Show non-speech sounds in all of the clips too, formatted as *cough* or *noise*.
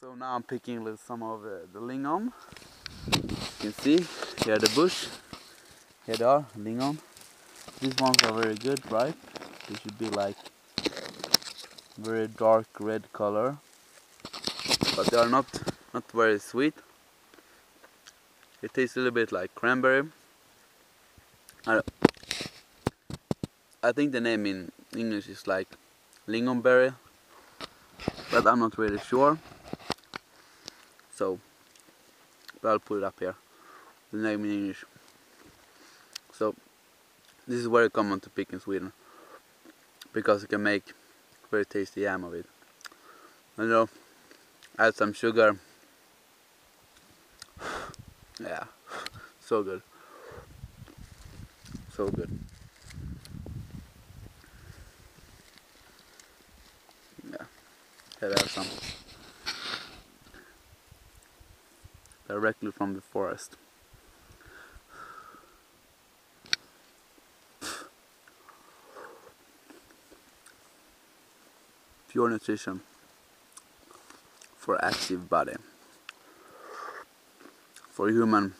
So now I'm picking some of uh, the lingon. You can see here the bush. Here they are, lingon. These ones are very good, right? They should be like very dark red color, but they are not not very sweet. It tastes a little bit like cranberry. I, I think the name in English is like lingonberry, but I'm not really sure. So, but I'll put it up here. The name in English. So, this is very common to pick in Sweden because you can make very tasty yam of it. You know, add some sugar. *sighs* Yeah, *laughs* so good. So good. Yeah, have some. Directly from the forest. Pure nutrition for active body. For human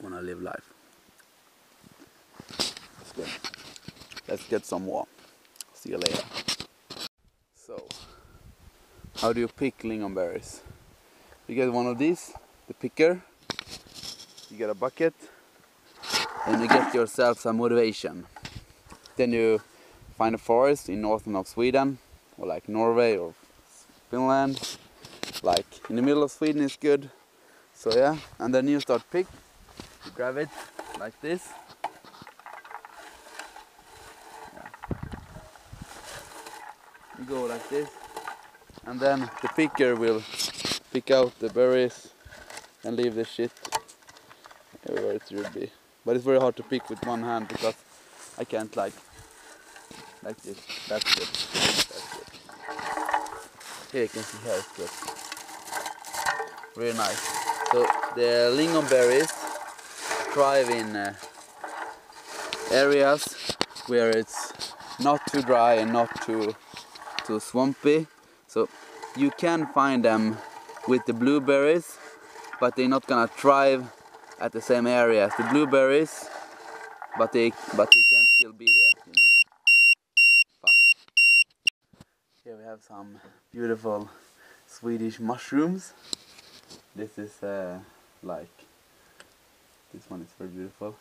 wanna live life. Let's get, let's get some more. See you later. So, how do you pick lingonberries? You get one of these, the picker. You get a bucket, and you get yourself some motivation. Then you find a forest in northern of Sweden, or like Norway or Finland. Like in the middle of Sweden is good. So yeah, and then you start pick. You grab it like this. Yeah. You go like this, and then the picker will pick out the berries and leave the shit where it should be. But it's very hard to pick with one hand because I can't like like this. That's good. That's good. Here you can see how it's good. Very nice. So the lingon berries thrive in uh, areas where it's not too dry and not too too swampy. So you can find them with the blueberries, but they're not gonna thrive at the same area as the blueberries. But they but they can still be there, you know. Fuck. Here we have some beautiful Swedish mushrooms. This is uh, like this one is very beautiful.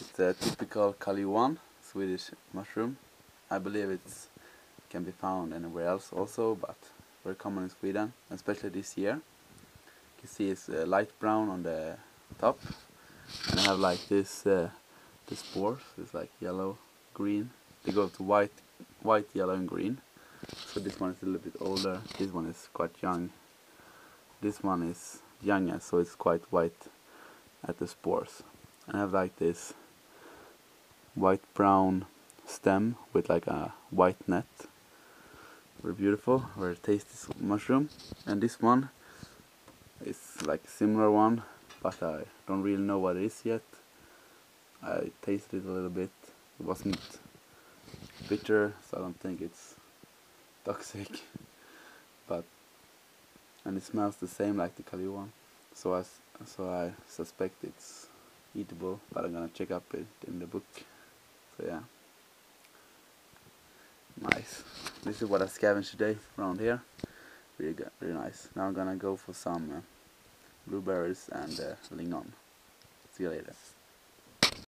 It's a typical Karl Johan Swedish mushroom. I believe it's can be found anywhere else also, but very common in Sweden, especially this year. You can see it's uh, light brown on the top, and I have like this uh, the spores. It's like yellow, green. They go to white, white, yellow, and green. So this one is a little bit older. This one is quite young. This one is younger, so it's quite white at the spores. And I have like this white brown stem with like a white net. Very beautiful, very tasty mushroom. And this one is like similar one, but I don't really know what it is yet. I tasted it a little bit. It wasn't bitter, so I don't think it's toxic. *laughs* But and it smells the same like the Karl Johan. So I so I suspect it's eatable, but I'm gonna check up it in the book. So yeah. Nice. This is what I scavenged today around here. Really good, really nice. Now I'm gonna go for some uh, blueberries and uh, lingon. See you later.